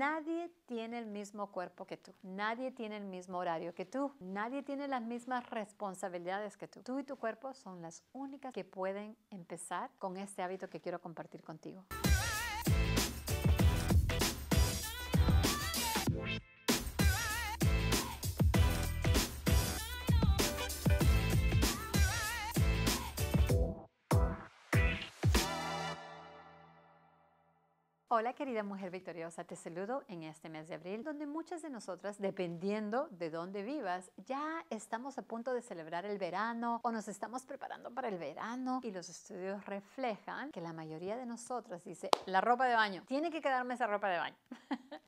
Nadie tiene el mismo cuerpo que tú. Nadie tiene el mismo horario que tú. Nadie tiene las mismas responsabilidades que tú. Tú y tu cuerpo son las únicas que pueden empezar con este hábito que quiero compartir contigo. Hola querida mujer victoriosa, te saludo en este mes de abril, donde muchas de nosotras, dependiendo de dónde vivas, ya estamos a punto de celebrar el verano o nos estamos preparando para el verano y los estudios reflejan que la mayoría de nosotras dice, la ropa de baño, tiene que quedarme esa ropa de baño.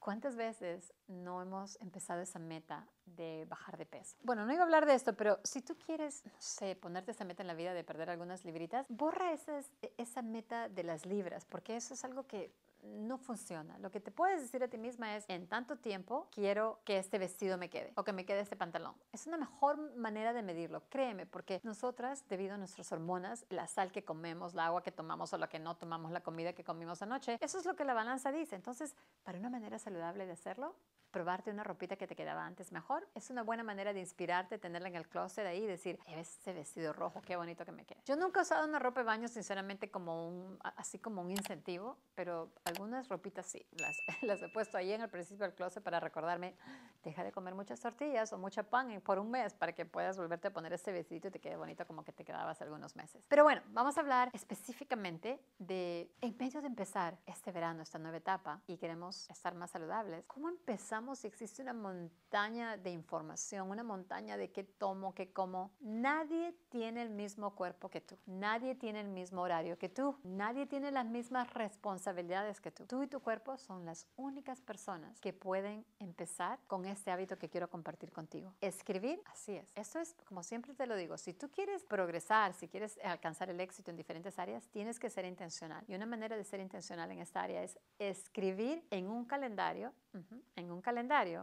¿Cuántas veces no hemos empezado esa meta de bajar de peso? Bueno, no iba a hablar de esto, pero si tú quieres, no sé, ponerte esa meta en la vida de perder algunas libritas, borra esa meta de las libras, porque eso es algo que no funciona. Lo que te puedes decir a ti misma es, en tanto tiempo quiero que este vestido me quede o que me quede este pantalón. Es una mejor manera de medirlo, créeme, porque nosotras, debido a nuestras hormonas, la sal que comemos, el agua que tomamos o la que no tomamos, la comida que comimos anoche, eso es lo que la balanza dice. Entonces, para una manera saludable de hacerlo, probarte una ropita que te quedaba antes mejor. Es una buena manera de inspirarte, tenerla en el closet ahí y decir, ese vestido rojo, qué bonito que me queda. Yo nunca he usado una ropa de baño, sinceramente, como un, así como un incentivo, pero algunas ropitas sí, las, las he puesto ahí en el principio del closet para recordarme, deja de comer muchas tortillas o mucha pan por un mes para que puedas volverte a poner este vestidito y te quede bonito como que te quedabas algunos meses. Pero bueno, vamos a hablar específicamente de, en medio de empezar este verano, esta nueva etapa, y queremos estar más saludables, ¿cómo empezamos si existe una montaña de información, una montaña de qué tomo, qué como. Nadie tiene el mismo cuerpo que tú. Nadie tiene el mismo horario que tú. Nadie tiene las mismas responsabilidades que tú. Tú y tu cuerpo son las únicas personas que pueden empezar con este hábito que quiero compartir contigo. Escribir, así es. Esto es, como siempre te lo digo, si tú quieres progresar, si quieres alcanzar el éxito en diferentes áreas, tienes que ser intencional. Y una manera de ser intencional en esta área es escribir en un calendario en un calendario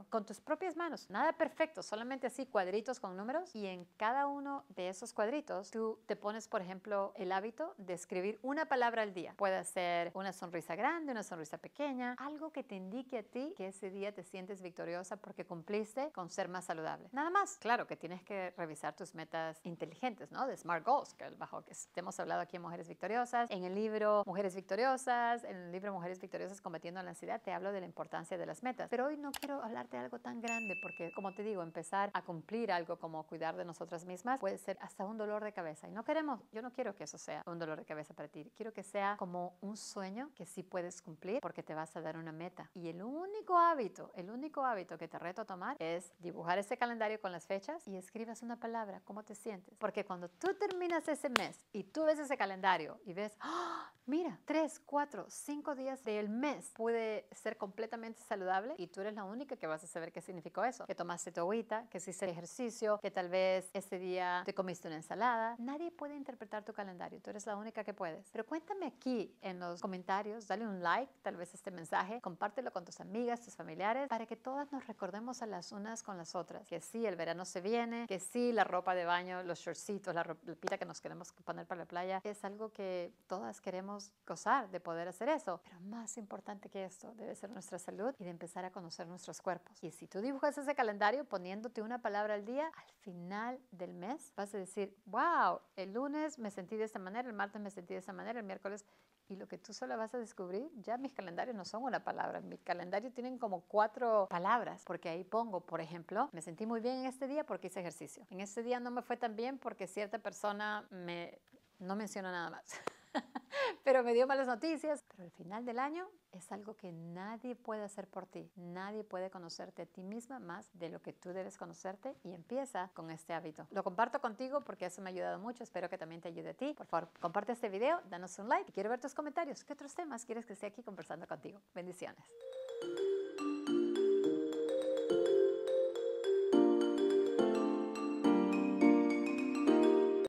con tus propias manos. Nada perfecto, solamente así cuadritos con números y en cada uno de esos cuadritos tú te pones, por ejemplo, el hábito de escribir una palabra al día. Puede ser una sonrisa grande, una sonrisa pequeña, algo que te indique a ti que ese día te sientes victoriosa porque cumpliste con ser más saludable. Nada más. Claro que tienes que revisar tus metas inteligentes, ¿no? De SMART Goals, que bajo que hemos hablado aquí en Mujeres Victoriosas. En el libro Mujeres Victoriosas, en el libro Mujeres Victoriosas combatiendo la ansiedad, te hablo de la importancia de las metas. Pero hoy no quiero hablarte de algo tan grande porque, como te digo, empezar a cumplir algo como cuidar de nosotras mismas puede ser hasta un dolor de cabeza. Y no queremos, yo no quiero que eso sea un dolor de cabeza para ti. Quiero que sea como un sueño que sí puedes cumplir porque te vas a dar una meta. Y el único hábito, el único hábito que te reto a tomar es dibujar ese calendario con las fechas y escribas una palabra, cómo te sientes. Porque cuando tú terminas ese mes y tú ves ese calendario y ves, ¡Ah! mira, tres, cuatro, cinco días del mes puede ser completamente saludable y tú eres la única que vas a saber qué significó eso. Que tomaste tu agüita, que hiciste ejercicio, que tal vez ese día te comiste una ensalada. Nadie puede interpretar tu calendario, tú eres la única que puedes. Pero cuéntame aquí en los comentarios, dale un like, tal vez este mensaje, compártelo con tus amigas, tus familiares, para que todas nos recordemos a las unas con las otras. Que sí, el verano se viene, que sí, la ropa de baño, los shortcitos, la ropita que nos queremos poner para la playa, es algo que todas queremos gozar de poder hacer eso. Pero más importante que esto debe ser nuestra salud y de empezar a conocer nuestros cuerpos. Y si tú dibujas ese calendario poniéndote una palabra al día, al final del mes vas a decir, wow, el lunes me sentí de esta manera, el martes me sentí de esta manera, el miércoles. Y lo que tú solo vas a descubrir, ya mis calendarios no son una palabra, mi calendario tienen como cuatro palabras, porque ahí pongo, por ejemplo, me sentí muy bien en este día porque hice ejercicio. En este día no me fue tan bien porque cierta persona me... no menciona nada más. pero me dio malas noticias. Pero al final del año es algo que nadie puede hacer por ti. Nadie puede conocerte a ti misma más de lo que tú debes conocerte y empieza con este hábito. Lo comparto contigo porque eso me ha ayudado mucho. Espero que también te ayude a ti. Por favor, comparte este video, danos un like. Quiero ver tus comentarios. ¿Qué otros temas quieres que esté aquí conversando contigo? Bendiciones.